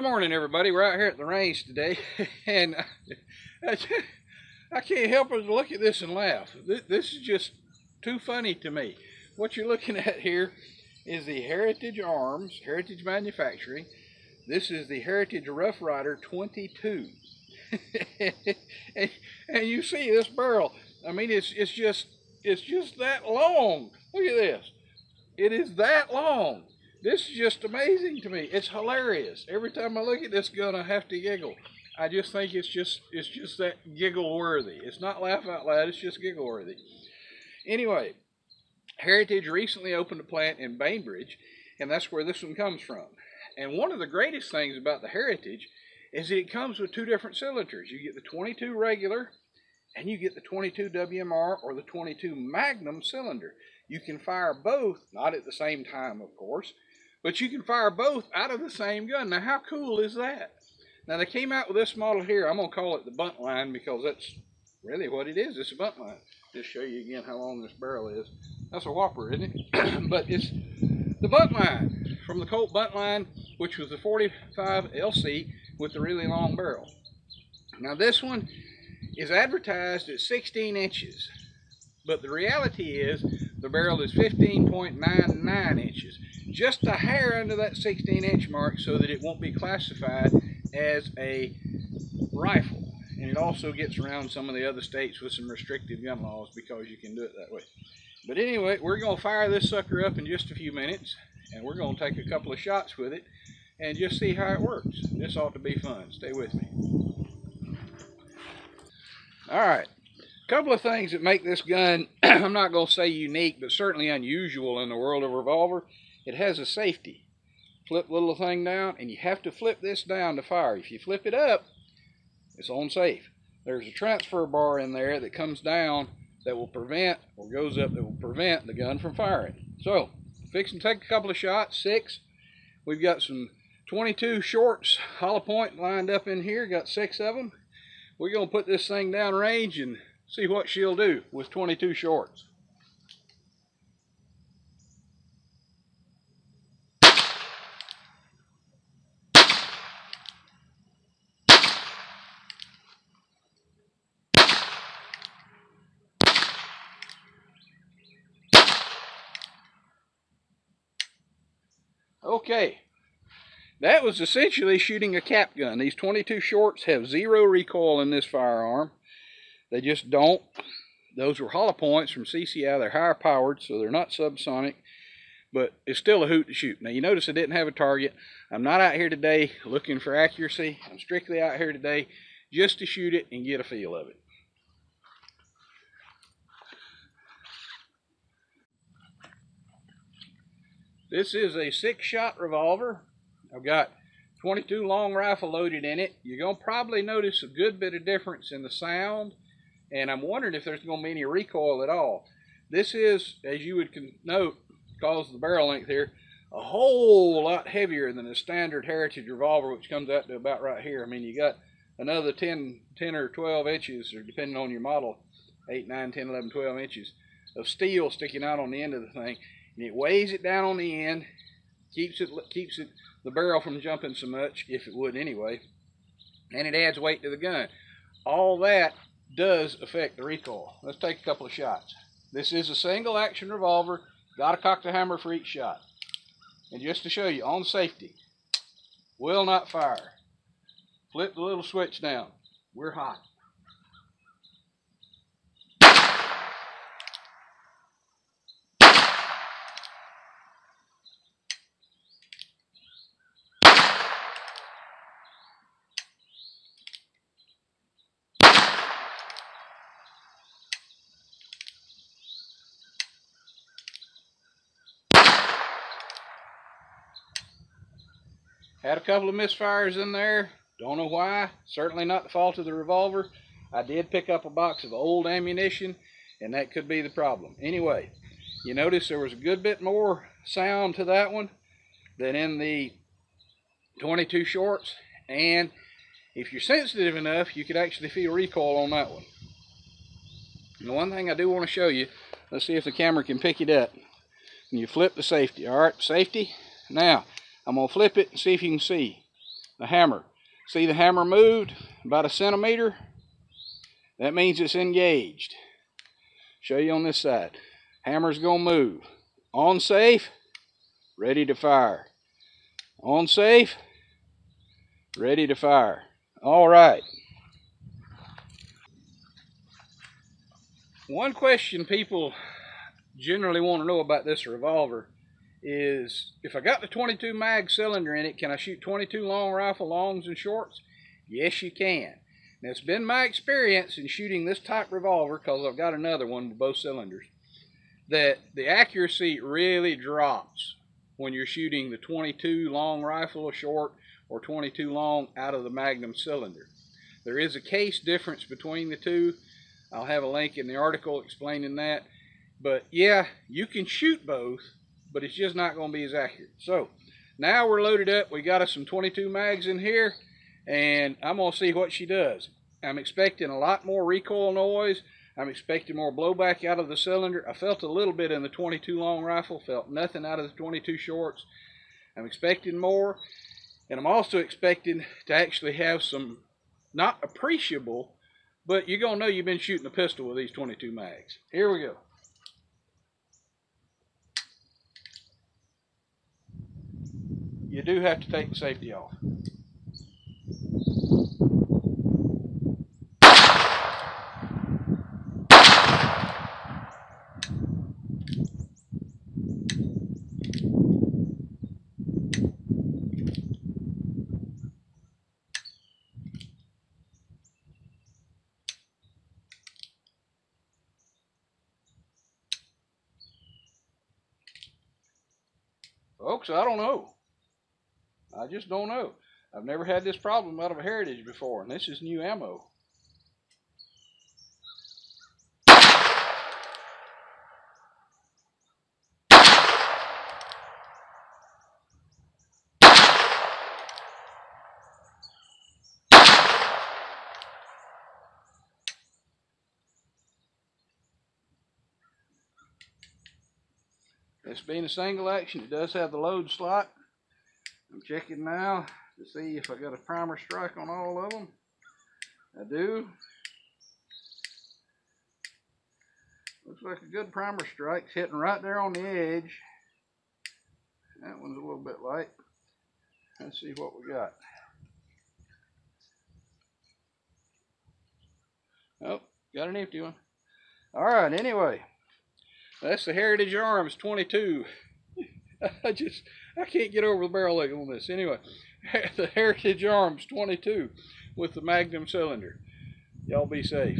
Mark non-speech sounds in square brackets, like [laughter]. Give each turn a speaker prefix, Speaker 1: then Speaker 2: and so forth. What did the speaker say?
Speaker 1: Good morning, everybody. We're out here at the range today, [laughs] and I, [laughs] I can't help but look at this and laugh. This, this is just too funny to me. What you're looking [laughs] at here is the Heritage Arms, Heritage Manufacturing. This is the Heritage Rough Rider 22. and, and you see this barrel, I mean, it's, it's just, it's just that long. Look at this. It is that long. This is just amazing to me. It's hilarious. Every time I look at this gun, I have to giggle. I just think it's just, it's just that giggle worthy. It's not laugh out loud. It's just giggle worthy. Anyway, Heritage recently opened a plant in Bainbridge, and that's where this one comes from. And one of the greatest things about the Heritage is it comes with two different cylinders. You get the 22 regular, and you get the 22 WMR or the 22 Magnum cylinder. You can fire both, not at the same time, of course, but you can fire both out of the same gun. Now, how cool is that? Now, they came out with this model here. I'm going to call it the Buntline because that's really what it is. It's a Buntline. Just show you again how long this barrel is. That's a whopper, isn't it? [clears throat] but it's the Buntline from the Colt Buntline, which was the 45 LC with the really long barrel. Now this one is advertised at 16 inches, but the reality is the barrel is 15.99 inches, just a hair under that 16 inch mark so that it won't be classified as a rifle. And it also gets around some of the other states with some restrictive gun laws because you can do it that way. But anyway, we're going to fire this sucker up in just a few minutes, and we're going to take a couple of shots with it and just see how it works. This ought to be fun. Stay with me. All right. A couple of things that make this gun, [clears throat] I'm not going to say unique, but certainly unusual in the world of revolver. It has a safety. Flip little thing down, and you have to flip this down to fire. If you flip it up, it's on safe. There's a transfer bar in there that comes down that will prevent, or goes up that will prevent the gun from firing. So, fix and take a couple of shots, six. We've got some 22 shorts, hollow point lined up in here, got six of them. We're going to put this thing down range and see what she'll do with 22 shorts. Okay, that was essentially shooting a cap gun. These 22 shorts have zero recoil in this firearm. They just don't. Those were hollow points from CCI. They're higher powered, so they're not subsonic, but it's still a hoot to shoot. Now, you notice I didn't have a target. I'm not out here today looking for accuracy. I'm strictly out here today just to shoot it and get a feel of it. This is a six shot revolver. I've got 22 long rifle loaded in it. You're going to probably notice a good bit of difference in the sound, and I'm wondering if there's going to be any recoil at all. This is, as you would note, because of the barrel length here, a whole lot heavier than a standard Heritage revolver, which comes out to about right here. I mean, you got another 10, 10 or 12 inches, or depending on your model, 8, 9, 10, 11, 12 inches of steel sticking out on the end of the thing and it weighs it down on the end, keeps it keeps it the barrel from jumping so much, if it would anyway, and it adds weight to the gun. All that does affect the recoil. Let's take a couple of shots. This is a single action revolver. Got to cock the hammer for each shot. And just to show you, on safety, will not fire. Flip the little switch down. We're hot. Had a couple of misfires in there. Don't know why. Certainly not the fault of the revolver. I did pick up a box of old ammunition, and that could be the problem. Anyway, you notice there was a good bit more sound to that one than in the 22 shorts. And if you're sensitive enough, you could actually feel recoil on that one. And the one thing I do want to show you, let's see if the camera can pick it up. And you flip the safety. All right, safety. Now, I'm going to flip it and see if you can see. the hammer. See the hammer moved about a centimeter? That means it's engaged. Show you on this side. Hammer's gonna move. On safe, ready to fire. On safe, ready to fire. All right. One question people generally want to know about this revolver is if I got the 22 mag cylinder in it, can I shoot 22 long rifle longs and shorts? Yes, you can. Now, it's been my experience in shooting this type revolver, because I've got another one with both cylinders, that the accuracy really drops when you're shooting the 22 long rifle or short or 22 long out of the Magnum cylinder. There is a case difference between the two. I'll have a link in the article explaining that. But yeah, you can shoot both, but it's just not going to be as accurate. So now we're loaded up. We got us some 22 mags in here, and I'm going to see what she does. I'm expecting a lot more recoil noise. I'm expecting more blowback out of the cylinder. I felt a little bit in the 22 long rifle, felt nothing out of the 22 shorts. I'm expecting more, and I'm also expecting to actually have some, not appreciable, but you're going to know you've been shooting a pistol with these 22 mags. Here we go. You do have to take the safety off. Folks, I don't know. I just don't know. I've never had this problem out of a Heritage before, and this is new ammo. This being a single action, it does have the load slot. I'm checking now to see if I got a primer strike on all of them. I do. Looks like a good primer strike. It's hitting right there on the edge. That one's a little bit light. Let's see what we got. Oh, got an empty one. All right, anyway. That's the Heritage Arms 22. [laughs] I just, I can't get over the barrel on this. Anyway, [laughs] the Heritage Arms 22 with the Magnum cylinder. Y'all be safe.